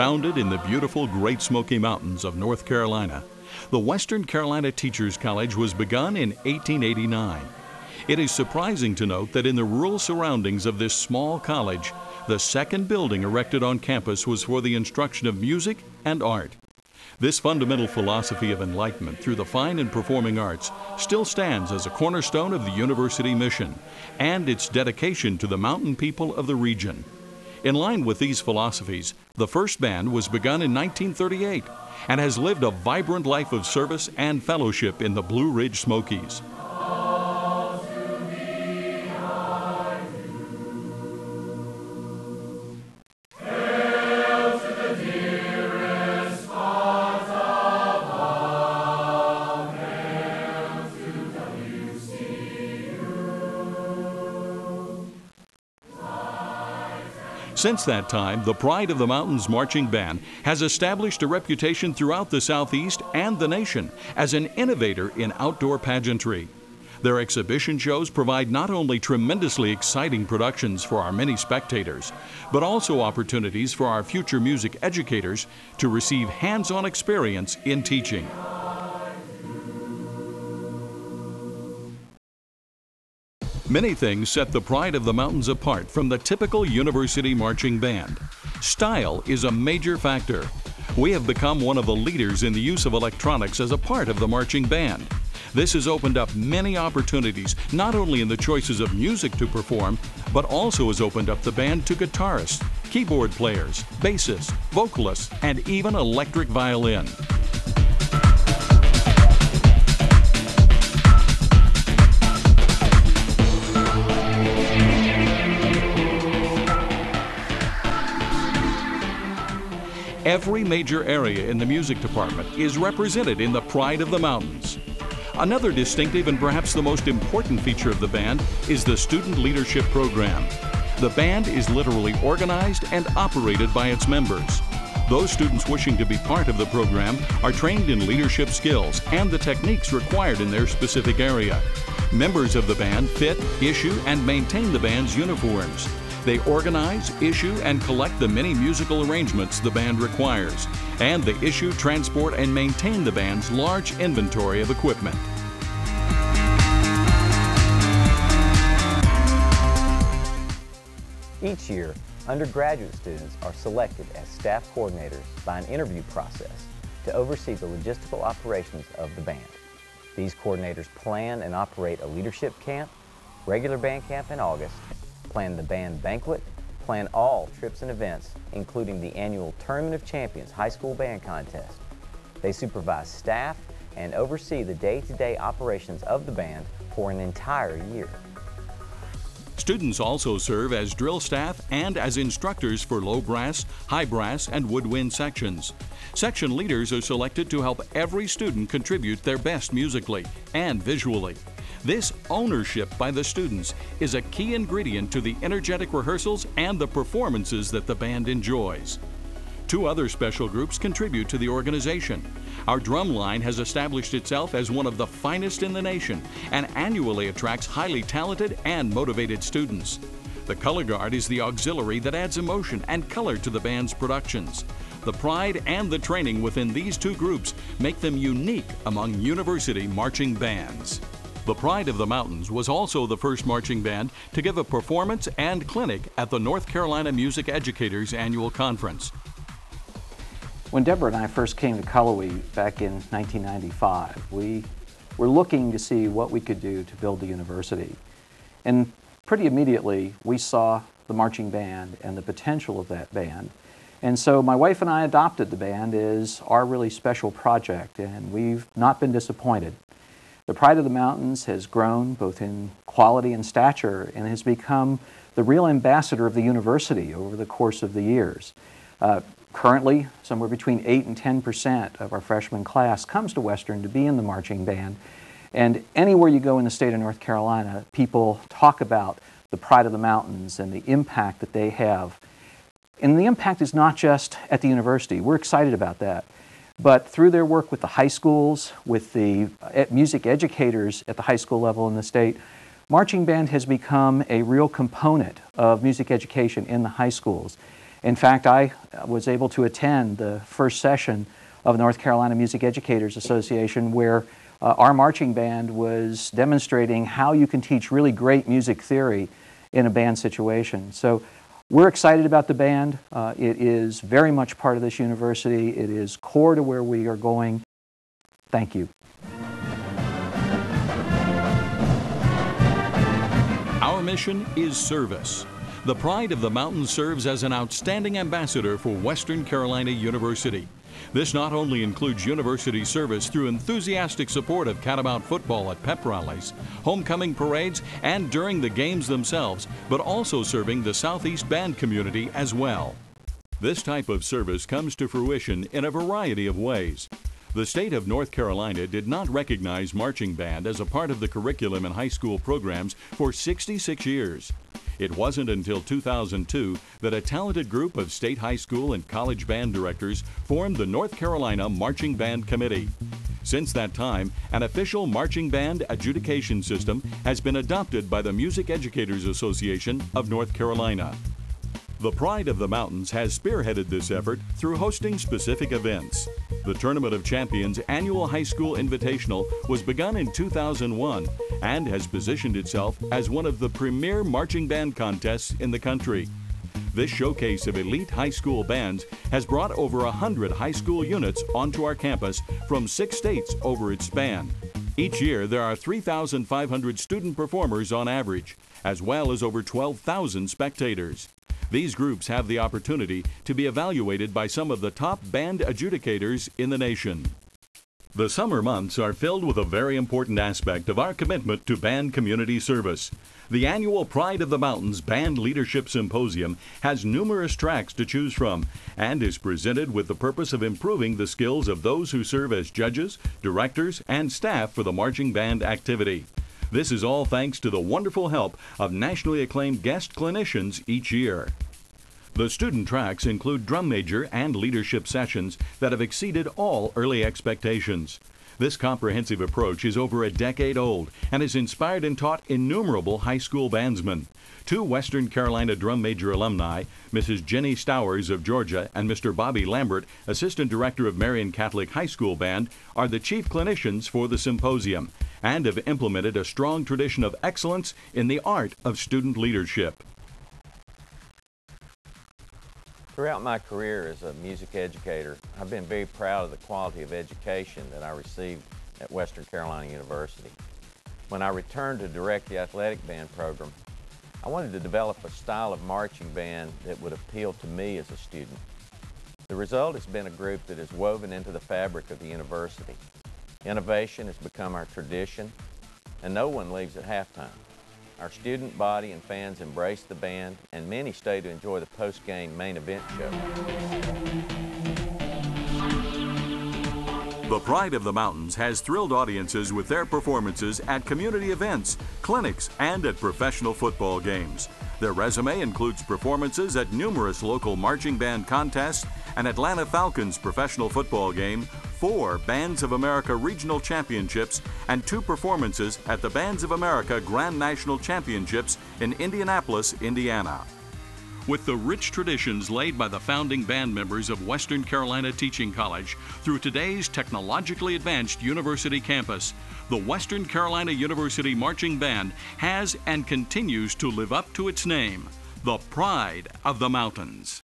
Founded in the beautiful Great Smoky Mountains of North Carolina, the Western Carolina Teachers College was begun in 1889. It is surprising to note that in the rural surroundings of this small college, the second building erected on campus was for the instruction of music and art. This fundamental philosophy of enlightenment through the fine and performing arts still stands as a cornerstone of the university mission and its dedication to the mountain people of the region. In line with these philosophies, the first band was begun in 1938 and has lived a vibrant life of service and fellowship in the Blue Ridge Smokies. Since that time, the Pride of the Mountains Marching Band has established a reputation throughout the Southeast and the nation as an innovator in outdoor pageantry. Their exhibition shows provide not only tremendously exciting productions for our many spectators, but also opportunities for our future music educators to receive hands on experience in teaching. Many things set the Pride of the Mountains apart from the typical university marching band. Style is a major factor. We have become one of the leaders in the use of electronics as a part of the marching band. This has opened up many opportunities, not only in the choices of music to perform, but also has opened up the band to guitarists, keyboard players, bassists, vocalists, and even electric violin. Every major area in the music department is represented in the Pride of the Mountains. Another distinctive and perhaps the most important feature of the band is the Student Leadership Program. The band is literally organized and operated by its members. Those students wishing to be part of the program are trained in leadership skills and the techniques required in their specific area. Members of the band fit, issue, and maintain the band's uniforms. They organize, issue, and collect the many musical arrangements the band requires, and they issue, transport, and maintain the band's large inventory of equipment. Each year, undergraduate students are selected as staff coordinators by an interview process to oversee the logistical operations of the band. These coordinators plan and operate a leadership camp, regular band camp in August, plan the band banquet, plan all trips and events, including the annual Tournament of Champions High School Band Contest. They supervise staff and oversee the day-to-day -day operations of the band for an entire year. Students also serve as drill staff and as instructors for low brass, high brass, and woodwind sections. Section leaders are selected to help every student contribute their best musically and visually. This ownership by the students is a key ingredient to the energetic rehearsals and the performances that the band enjoys. Two other special groups contribute to the organization. Our drum line has established itself as one of the finest in the nation and annually attracts highly talented and motivated students. The color guard is the auxiliary that adds emotion and color to the band's productions. The pride and the training within these two groups make them unique among university marching bands. The Pride of the Mountains was also the first marching band to give a performance and clinic at the North Carolina Music Educators Annual Conference. When Deborah and I first came to Cullowhee back in 1995, we were looking to see what we could do to build the university. And pretty immediately, we saw the marching band and the potential of that band. And so my wife and I adopted the band as our really special project, and we've not been disappointed. The Pride of the Mountains has grown both in quality and stature and has become the real ambassador of the university over the course of the years. Uh, currently, somewhere between 8 and 10 percent of our freshman class comes to Western to be in the marching band. And anywhere you go in the state of North Carolina, people talk about the Pride of the Mountains and the impact that they have. And the impact is not just at the university. We're excited about that. But through their work with the high schools, with the music educators at the high school level in the state, marching band has become a real component of music education in the high schools. In fact, I was able to attend the first session of North Carolina Music Educators Association where uh, our marching band was demonstrating how you can teach really great music theory in a band situation. So we're excited about the band. Uh, it is very much part of this university. It is core to where we are going. Thank you. Our mission is service. The Pride of the Mountains serves as an outstanding ambassador for Western Carolina University. This not only includes university service through enthusiastic support of Catamount football at pep rallies, homecoming parades, and during the games themselves, but also serving the Southeast Band community as well. This type of service comes to fruition in a variety of ways. The state of North Carolina did not recognize marching band as a part of the curriculum in high school programs for 66 years. It wasn't until 2002 that a talented group of state high school and college band directors formed the North Carolina Marching Band Committee. Since that time, an official marching band adjudication system has been adopted by the Music Educators Association of North Carolina. The Pride of the Mountains has spearheaded this effort through hosting specific events. The Tournament of Champions annual high school invitational was begun in 2001 and has positioned itself as one of the premier marching band contests in the country. This showcase of elite high school bands has brought over 100 high school units onto our campus from six states over its span. Each year, there are 3,500 student performers on average, as well as over 12,000 spectators. These groups have the opportunity to be evaluated by some of the top band adjudicators in the nation. The summer months are filled with a very important aspect of our commitment to band community service. The annual Pride of the Mountains Band Leadership Symposium has numerous tracks to choose from and is presented with the purpose of improving the skills of those who serve as judges, directors, and staff for the marching band activity. This is all thanks to the wonderful help of nationally acclaimed guest clinicians each year. The student tracks include drum major and leadership sessions that have exceeded all early expectations. This comprehensive approach is over a decade old and has inspired and taught innumerable high school bandsmen. Two Western Carolina drum major alumni, Mrs. Jenny Stowers of Georgia and Mr. Bobby Lambert, Assistant Director of Marion Catholic High School Band, are the chief clinicians for the symposium and have implemented a strong tradition of excellence in the art of student leadership. Throughout my career as a music educator, I've been very proud of the quality of education that I received at Western Carolina University. When I returned to direct the athletic band program, I wanted to develop a style of marching band that would appeal to me as a student. The result has been a group that is woven into the fabric of the university. Innovation has become our tradition, and no one leaves at halftime. Our student body and fans embrace the band, and many stay to enjoy the post-game main event show. The Pride of the Mountains has thrilled audiences with their performances at community events, clinics, and at professional football games. Their resume includes performances at numerous local marching band contests, an Atlanta Falcons professional football game, four Bands of America Regional Championships, and two performances at the Bands of America Grand National Championships in Indianapolis, Indiana. With the rich traditions laid by the founding band members of Western Carolina Teaching College through today's technologically advanced university campus, the Western Carolina University Marching Band has and continues to live up to its name, the Pride of the Mountains.